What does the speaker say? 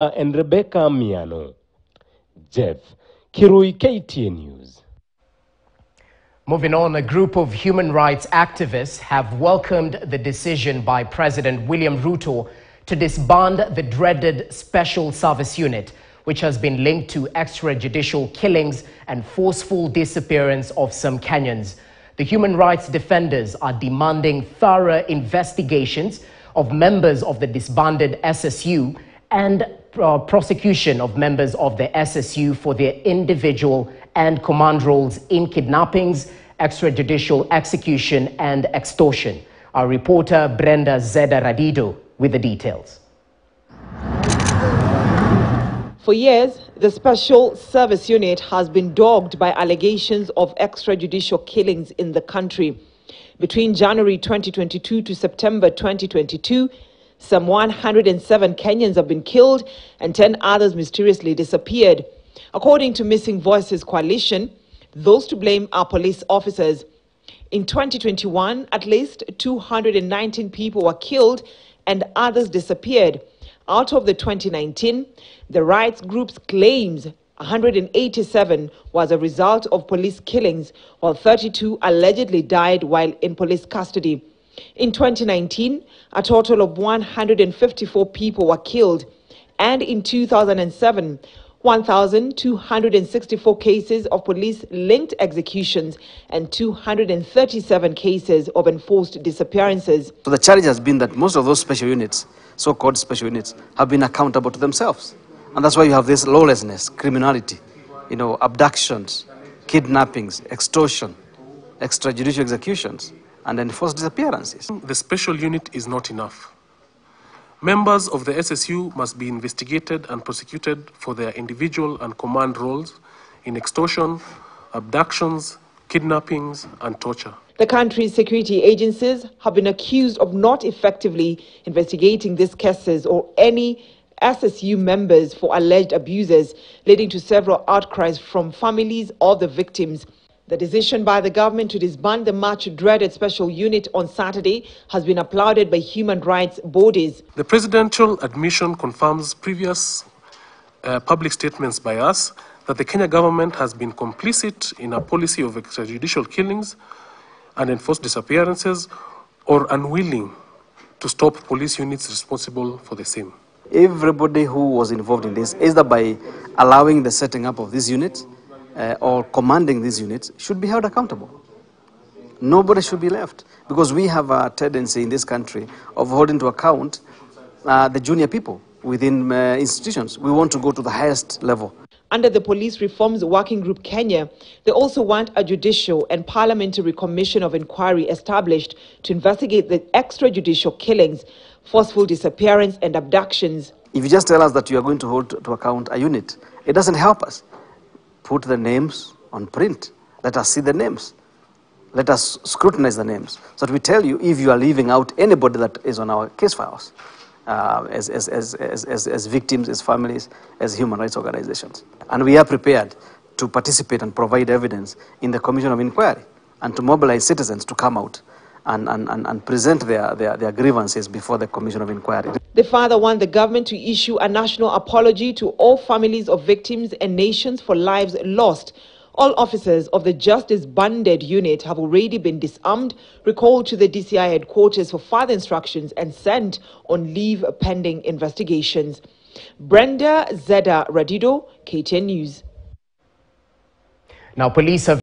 and Rebecca Miano. Jeff Kirui, KTN News. Moving on, a group of human rights activists have welcomed the decision by President William Ruto to disband the dreaded Special Service Unit, which has been linked to extrajudicial killings and forceful disappearance of some Kenyans. The human rights defenders are demanding thorough investigations of members of the disbanded SSU and uh, prosecution of members of the SSU for their individual and command roles in kidnappings, extrajudicial execution, and extortion. Our reporter Brenda Zeda Radido with the details. For years, the Special Service Unit has been dogged by allegations of extrajudicial killings in the country. Between January 2022 to September 2022, some 107 Kenyans have been killed and 10 others mysteriously disappeared. According to Missing Voices Coalition, those to blame are police officers. In 2021, at least 219 people were killed and others disappeared. Out of the 2019, the rights group's claims 187 was a result of police killings, while 32 allegedly died while in police custody. In 2019, a total of 154 people were killed, and in 2007, 1,264 cases of police linked executions and 237 cases of enforced disappearances. So the challenge has been that most of those special units, so called special units, have been accountable to themselves. And that's why you have this lawlessness, criminality, you know, abductions, kidnappings, extortion, extrajudicial executions, and enforced disappearances. The special unit is not enough. Members of the SSU must be investigated and prosecuted for their individual and command roles in extortion, abductions, kidnappings, and torture. The country's security agencies have been accused of not effectively investigating these cases or any SSU members for alleged abuses, leading to several outcries from families of the victims. The decision by the government to disband the much dreaded special unit on Saturday has been applauded by human rights bodies. The presidential admission confirms previous uh, public statements by us that the Kenya government has been complicit in a policy of extrajudicial killings and enforced disappearances or unwilling to stop police units responsible for the same. Everybody who was involved in this, either by allowing the setting up of this unit uh, or commanding these units, should be held accountable. Nobody should be left because we have a tendency in this country of holding to account uh, the junior people within uh, institutions. We want to go to the highest level. Under the Police Reforms Working Group Kenya, they also want a judicial and parliamentary commission of inquiry established to investigate the extrajudicial killings, forceful disappearance, and abductions. If you just tell us that you are going to hold to account a unit, it doesn't help us. Put the names on print. Let us see the names. Let us scrutinize the names so that we tell you if you are leaving out anybody that is on our case files uh, as, as, as, as, as victims, as families, as human rights organizations. And we are prepared to participate and provide evidence in the Commission of Inquiry and to mobilize citizens to come out and, and, and, and present their, their, their grievances before the Commission of Inquiry. The father wants the government to issue a national apology to all families of victims and nations for lives lost. All officers of the Justice Banded unit have already been disarmed, recalled to the DCI headquarters for further instructions, and sent on leave pending investigations. Brenda Zeda Radido, KTN News. Now, police have